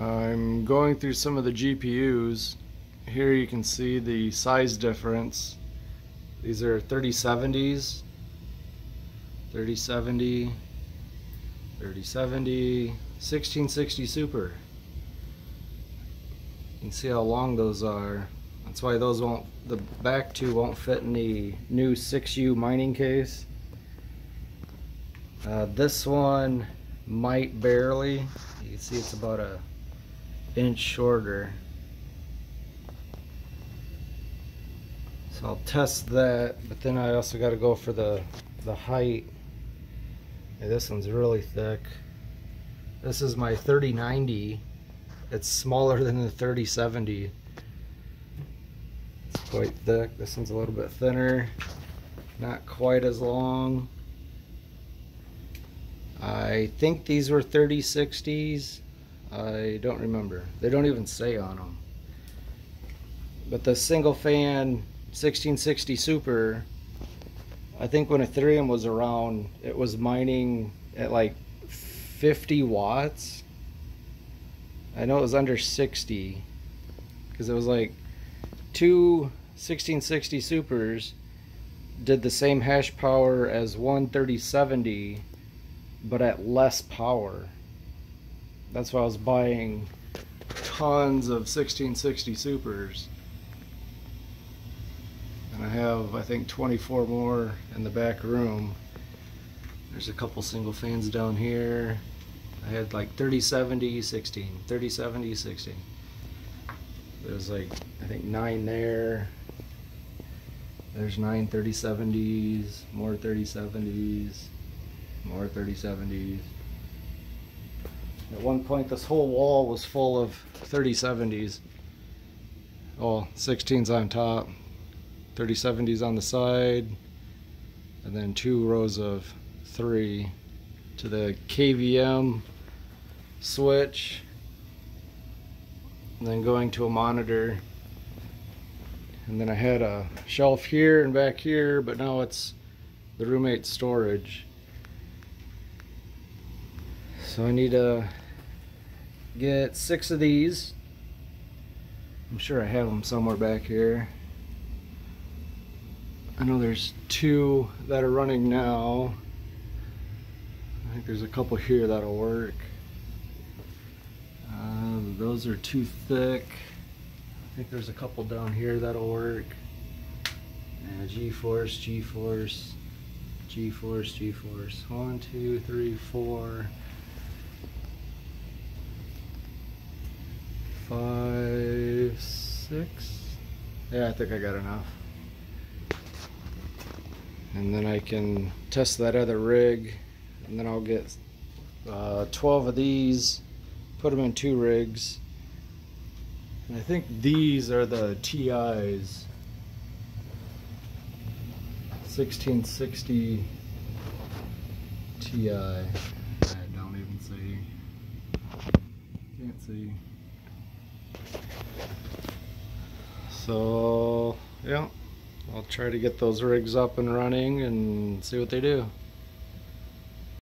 I'm going through some of the GPUs. Here you can see the size difference. These are 3070s, 3070, 3070, 1660 Super. You can see how long those are. That's why those won't, the back two won't fit in the new 6U mining case. Uh, this one might barely. You can see it's about a inch shorter. So I'll test that, but then I also got to go for the the height. This one's really thick. This is my 3090. It's smaller than the 3070. It's quite thick. This one's a little bit thinner. Not quite as long. I think these were 3060s. I don't remember. They don't even say on them. But the single fan 1660 Super, I think when Ethereum was around, it was mining at like 50 watts. I know it was under 60 because it was like two 1660 Supers did the same hash power as one 3070 but at less power. That's why I was buying tons of 1660 Supers. And I have, I think, 24 more in the back room. There's a couple single fans down here. I had like 3070, 16, 3070, 16. There's like, I think, nine there. There's nine 3070s, more 3070s, more 3070s. At one point, this whole wall was full of 3070s. Oh, 16s on top, 3070s on the side, and then two rows of three to the KVM switch, and then going to a monitor. And then I had a shelf here and back here, but now it's the roommate storage. So I need to get six of these. I'm sure I have them somewhere back here. I know there's two that are running now. I think there's a couple here that'll work. Uh, those are too thick. I think there's a couple down here that'll work. GeForce, GeForce, GeForce, GeForce. One, two, three, four. Five, six. Yeah, I think I got enough. And then I can test that other rig. And then I'll get uh, 12 of these, put them in two rigs. And I think these are the TIs. 1660 Ti. I don't even see. Can't see. So, yeah, I'll try to get those rigs up and running and see what they do.